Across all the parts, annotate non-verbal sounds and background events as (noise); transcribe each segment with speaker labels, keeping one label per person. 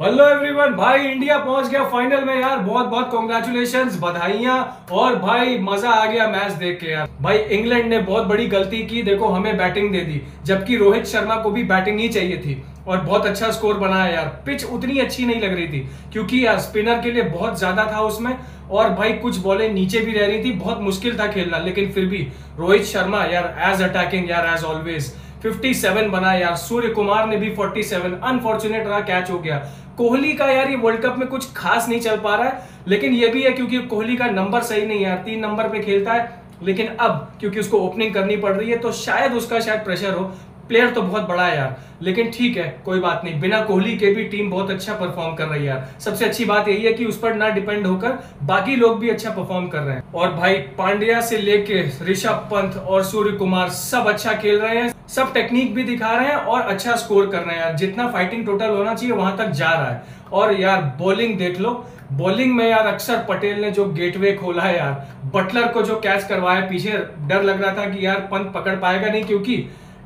Speaker 1: Hello everyone भाई India पहुँच गया फाइनल में यार। बहुत बहुत कॉन्ग्रेचुलेशन बधाइयाँ। और भाई, मज़ा आ गया मैच देख के यार। भाई इंग्लैंड ने बहुत बड़ी गलती की। देखो, हमें बैटिंग दे दी, जबकि रोहित शर्मा को भी बैटिंग ही चाहिए थी। और बहुत अच्छा स्कोर बनाया यार। पिच उतनी अच्छी नहीं लग रही थी, क्योंकि यार स्पिनर के लिए बहुत ज़्यादा था उसमें। और भाई, कुछ बॉलें नीचे भी रह रही थी। बहुत मुश्किल था खेलना, लेकिन फिर भी रोहित शर्मा यार एज अटैकिंग यार एज ऑलवेज 57 बना यार। सूर्य कुमार ने भी 47 अनफॉर्चुनेट रहा कैच हो गया। कोहली का यार, ये वर्ल्ड कप में कुछ खास नहीं चल पा रहा है। लेकिन ये भी है क्योंकि कोहली का नंबर सही नहीं है तीन नंबर पे खेलता है। लेकिन अब, क्योंकि उसको ओपनिंग करनी पड़ रही है तो शायद उसका शायद प्रेशर हो। प्लेयर तो बहुत बड़ा है यार। लेकिन ठीक है, कोई बात नहीं। बिना कोहली के भी टीम बहुत अच्छा परफॉर्म कर रही है यार। सबसे अच्छी बात यही है कि उस पर ना डिपेंड होकर बाकी लोग भी अच्छा परफॉर्म कर रहे हैं। और भाई, पांड्या से लेके ऋषभ पंत और सूर्य कुमार सब अच्छा खेल रहे हैं। सब टेक्निक भी दिखा रहे हैं और अच्छा स्कोर कर रहे हैं यार। जितना फाइटिंग टोटल होना चाहिए, वहाँ तक जा रहा है। और यार बॉलिंग देख लो। बॉलिंग में यार अक्षर पटेल ने जो गेटवे खोला है यार बटलर को जो कैच करवाया, पीछे डर लग रहा था कि यार पंत पकड़ पाएगा नहीं, क्योंकि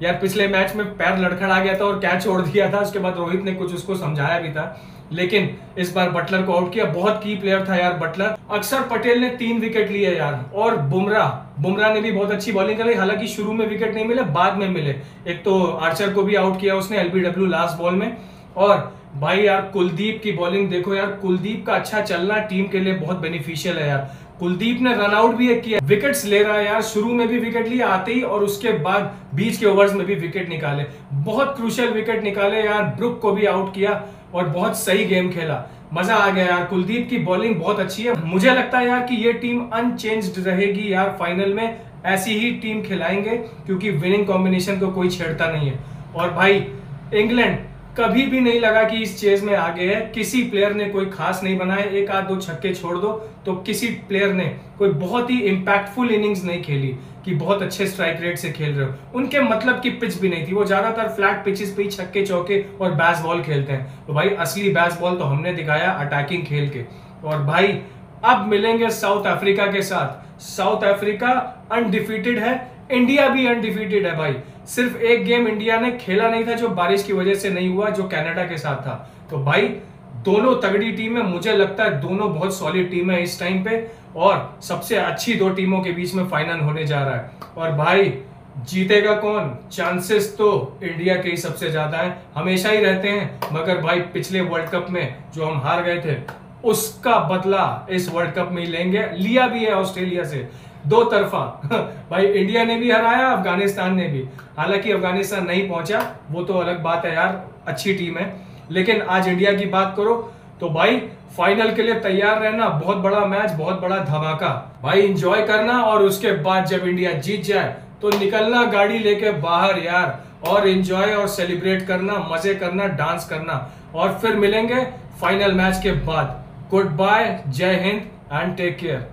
Speaker 1: यार, पिछले मैच में पैर लड़खड़ा गया था और कैच छोड़ दिया था, उसके बाद रोहित ने कुछ उसको समझाया भी था। लेकिन इस बार बटलर को आउट किया। बहुत की प्लेयर था यार बटलर। अक्षर पटेल ने तीन विकेट लिए यार, और बुमराह। बुमराह ने भी बहुत अच्छी बॉलिंग करी, हालाँकि शुरू में विकेट नहीं मिले, बाद में मिले। एक तो आर्चर को भी आउट किया उसने एलबीडब्ल्यू लास्ट बॉल में। और भाई यार, कुलदीप की बॉलिंग देखो यार, कुलदीप का अच्छा चलना टीम के लिए बहुत बेनिफिशियल है यार। कुलदीप ने रन आउट भी एक किया विकेट्स ले रहा है यार, शुरू में भी विकेट लिया आते ही और उसके बाद बीच के ओवर्स में भी विकेट निकाले। बहुत क्रूशियल विकेट निकाले यार ब्रुक को भी आउट किया और बहुत सही गेम खेला। मज़ा आ गया यार, कुलदीप की बॉलिंग बहुत अच्छी है। मुझे लगता है यार कि ये टीम अनचेंज्ड रहेगी यार फाइनल में, ऐसी ही टीम खिलाएँगे, क्योंकि विनिंग कॉम्बिनेशन को कोई छेड़ता नहीं है। और भाई इंग्लैंड कभी भी नहीं लगा कि इस चेज में आगे है। किसी प्लेयर ने कोई खास नहीं बनाया। एक आध दो छक्के छोड़ दो तो किसी प्लेयर ने कोई बहुत ही इंपैक्टफुल इनिंग्स नहीं खेली, कि बहुत अच्छे स्ट्राइक रेट से खेल रहे हो। उनके मतलब की पिच भी नहीं थी। वो ज़्यादातर फ्लैट पिचेस पे ही छक्के चौके और बैस बॉल खेलते हैं। तो भाई, असली बैस बॉल तो हमने दिखाया अटैकिंग खेल के। और भाई, अब मिलेंगे साउथ अफ्रीका के साथ। साउथ अफ्रीका अनडिफीटेड है। इंडिया भी अनडिफीटेड है भाई। सिर्फ़ एक गेम इंडिया ने खेला नहीं था जो बारिश की वजह से नहीं हुआ, जो कनाडा के साथ था। तो भाई, दोनों तगड़ी टीम है, मुझे लगता है दोनों बहुत सॉलिड टीम है इस टाइम पे, और सबसे अच्छी दो टीमों के बीच में फाइनल होने जा रहा है। और भाई, जीतेगा कौन? चांसेस तो इंडिया के ही सबसे ज़्यादा है। हमेशा ही रहते हैं, मगर भाई, पिछले वर्ल्ड कप में जो हम हार गए थे उसका बदला इस वर्ल्ड कप में लेंगे। लिया भी है ऑस्ट्रेलिया से। दो तरफा। (laughs) भाई, इंडिया ने भी हराया, अफ़गानिस्तान ने भी। हालाँकि अफ़गानिस्तान नहीं पहुँचा, वो तो अलग बात है यार, अच्छी टीम है। लेकिन आज इंडिया की बात करो तो भाई, फाइनल के लिए तैयार रहना बहुत बड़ा मैच, बहुत बड़ा धमाका। भाई इंजॉय करना और उसके बाद जब इंडिया जीत जाए तो निकलना गाड़ी लेके बाहर यार। और इंजॉय और सेलिब्रेट करना, मज़े करना डांस करना। और फिर मिलेंगे फाइनल मैच के बाद। गुड बाय जय हिंद एंड टेक केयर